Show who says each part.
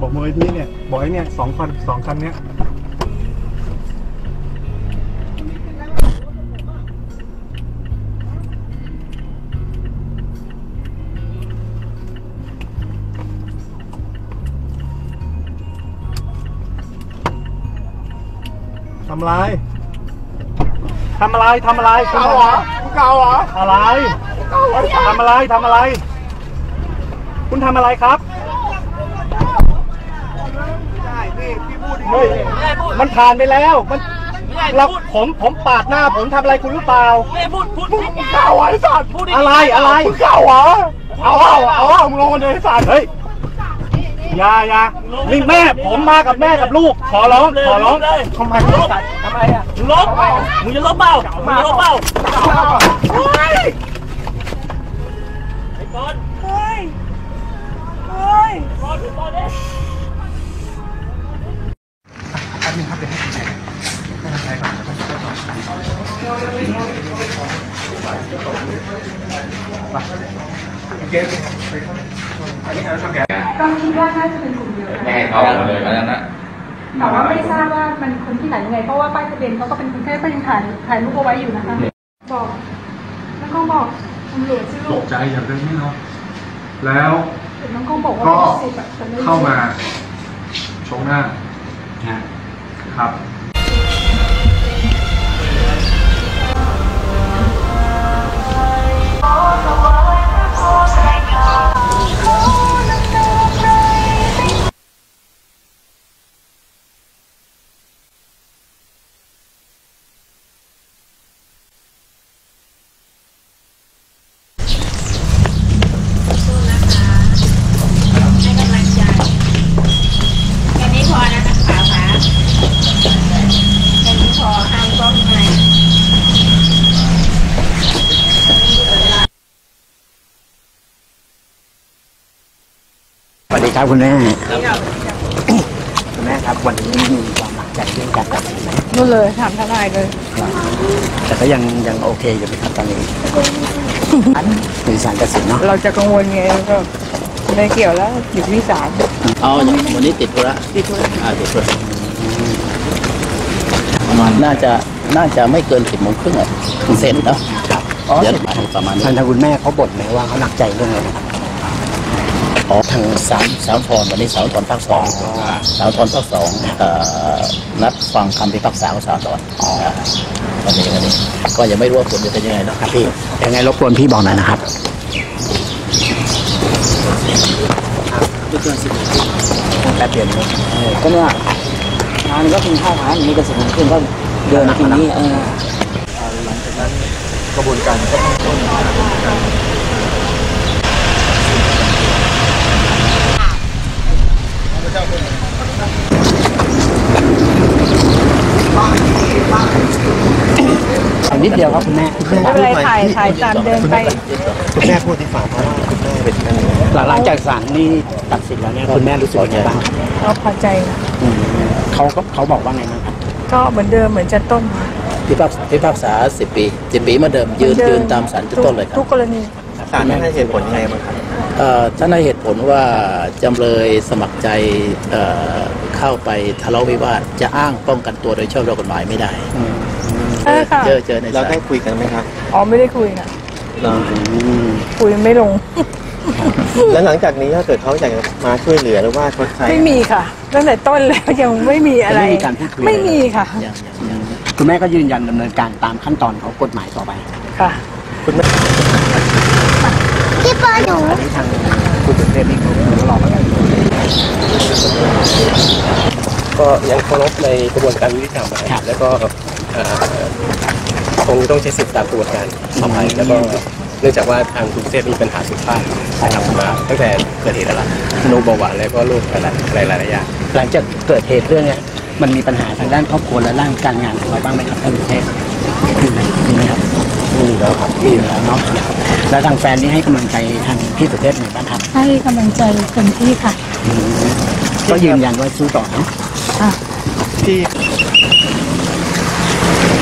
Speaker 1: บอกมือที่เนี่ยบอกไอ้เนี่ยสองคันสองคันเนี้ยทำอะไรทำอะไรทำอะไรคุณ
Speaker 2: เก่าเหรอเก่าเหรอ
Speaker 1: อะไร
Speaker 2: เก่าเหรอ
Speaker 1: ทำอะไรทำอะไร คุณทำอะไรครับ
Speaker 2: ใช่นี่พี่พูด
Speaker 1: เฮ้ยมันผ่านไปแล้ว มันเราผมผมปาดหน้าผมทำอะไรคุณหรือเปล่า
Speaker 2: พูดพูดมึงเก่าเหรอไอ้สัตว์พูด
Speaker 1: อะไรอะไร
Speaker 2: มึงเก่าเหรอเอาเอาเอาเอามึงลงมาเลยไอ้สัตว์
Speaker 1: เฮ้ยอย่าอย่านี่แม่ผมมากับแม่กับลูก ขอร้องขอร้องทำไมคุณตัดทำไมอะ
Speaker 3: ลบมึงจะลบเปล่ามึงจะลบเปล่า
Speaker 2: เฮ้ย
Speaker 1: ก็
Speaker 4: คิดว่าน่าจะเป็นกลุ่มเดียวกัน
Speaker 5: ไม่ให้เขาเลยอันนั้นนะ
Speaker 4: แต่ว่าไม่ทราบว่ามันคนที่ไหนยังไงเพราะว่าป้ายทะเบียนเขาก็เป็นคนแค่ก็ยังถ่ายถ่ายรูปเอาไว้อยู่นะคะบอกแล้วก็บอกตำรวจชื่อ
Speaker 1: ต
Speaker 4: ลู
Speaker 1: ก
Speaker 4: ก
Speaker 1: ใจอย่างเรื่องนี้เนาะแล้ว
Speaker 4: เห็นน้องก็บอกว่า
Speaker 1: ก็
Speaker 4: เป็นสิบแบบแต่ไรู้
Speaker 1: เข้ามาชงหน้าครับ
Speaker 6: ค
Speaker 7: รับคุณแม่คุณแม่ครับวันนี้มีความหนักใจเรื่องการตัดสินไหม
Speaker 4: นู่นเลยถามทนายเลย
Speaker 7: แต่ก็ยังยังโอเคอยู่ไหมครับตอนนี้มีสารตัดสินเนาะ
Speaker 4: เราจะกังวลไงก็ไม่เกี่ยวแล้วอยู่ที่ศาล
Speaker 3: เอาอย่างวันนี้ติดธุระ
Speaker 4: ติดธุระ
Speaker 3: อ่าติดธุระประมาณน่าจะน่าจะไม่เกินสิบโมงครึ่งอะเสร็จเนาะเดี๋ยวประมาณนี้
Speaker 7: ทางทางคุณแม่เขาบ่นไหมว่าเขาหนักใจเรื่องอะไรนะครับ
Speaker 3: อ๋อทางสามสามทอนวันนี้สามทอนภาคสองสามทอนภาคสองเอ่อนัดฟังคำพิพากษาของสามทอนอ่าวันนี้วันนี้ก็ยังไม่รู้ว่าผลจะเป็นยังไงเนาะ
Speaker 7: ครับพี่ยังไงรบกวนพี่บอกหน่อยนะครับ
Speaker 3: ไม่เกินสิบโมง
Speaker 7: แป๊บเดียวนี้
Speaker 3: ก็เนี่ยงานก็เพิ่งเข้าหาอย่างนี้ก็สิบโมงครึ่งก็เดินมาทีนี้เออ
Speaker 1: หลังจากนั้นกระบวนการก็ต้องต้นการ
Speaker 7: นิดเดียวครับคุณแม่
Speaker 4: ไม่เป็นไรถ่ายถ่ายตามเดินไป
Speaker 1: คุณแม่พูดที่ฝาเพราะว่าคุณแม่เป็นนั่น
Speaker 7: หลังจากศาลนี่ตัดสินแล้วเนี่ยคุณแม่รู้สึกยังไงบ้างครับ
Speaker 4: เราพอใจนะ
Speaker 7: อืมเขาก็เขาบอกว่าไงบ้างครับ
Speaker 4: ก็เหมือนเดิมเหมือนจะต้น
Speaker 3: พิพากษาพิพากษาสิบปีสิบปีเหมาเดิมยืนยืนตามสารจุดต้นเลยครั
Speaker 4: ทุ
Speaker 3: บ
Speaker 4: กกรณี
Speaker 1: ศาลให้เหตุผลยังไงบ้างครับ
Speaker 3: เอ่อท่านให้เหตุผลว่าจำเลยสมัครใจเอ่อเข้าไปทะเลาะวิวาทจะอ้างป้องกันตัวโดยชอบด้วยกฎหมายไม่ได้
Speaker 4: เออค่ะ
Speaker 3: เจอเจอใน
Speaker 1: เรา
Speaker 3: ศาล
Speaker 1: ได้คุยกันไหมครับ
Speaker 4: อ๋อไม่ได้คุยค่ะ
Speaker 7: อืม
Speaker 4: คุยไม่ลง
Speaker 2: แล้วหลังจากนี้ถ้าเกิดเขาอยากจะมาช่วยเหลือหรือว่าชดใช้
Speaker 4: ไม่มีค่ะตั้งแต่ต้นแล้วยังไม่มีอะไร
Speaker 7: ไม่มีการพูดคุย
Speaker 4: ไม่มีค่ะ
Speaker 3: ยังยังยัง
Speaker 7: คุณแม่ก็ยืนยันดำเนินการตามขั้นตอนของกฎหมายต่อไป
Speaker 4: ค่ะ
Speaker 7: อันนี้ทางคุณสุเทพนี่เขารอมาแล้ว
Speaker 2: ก็ยังเคารพในกระบวนการยุติธรรมนะครับแล้วก็เอ่อ คงต้องใช้สิทธิตามกระบวนการต่อไปแล้วก็เนื่องจากว่าทางกรุงเทพมีปัญหาสุขภาพนะครับมาตั้งแต่เกิดเหตุแล้วล่ะโรคเบาหวานแล้วก็โรคอะไรหลายๆอย่าง
Speaker 7: หลังจากเกิดเหตุเรื่องเนี้ยมันมีปัญหาทางด้านครอบครัวและด้านการงานของเราบ้างไหมครับท่านสุเทพมีไหมมีไหมครับมีแล้วครับมีอยู่แล้วเนาะแล้วทางแฟนนี่ให้กำลังใจทางพี่สุเทพหน่อยบ้างครับ
Speaker 4: ให้กำลังใจเต็มที่ค่ะ
Speaker 7: อืมก็ยืนยันว่าสู้ต่อเนาะ
Speaker 4: ค่ะ
Speaker 2: ที่ Let's go.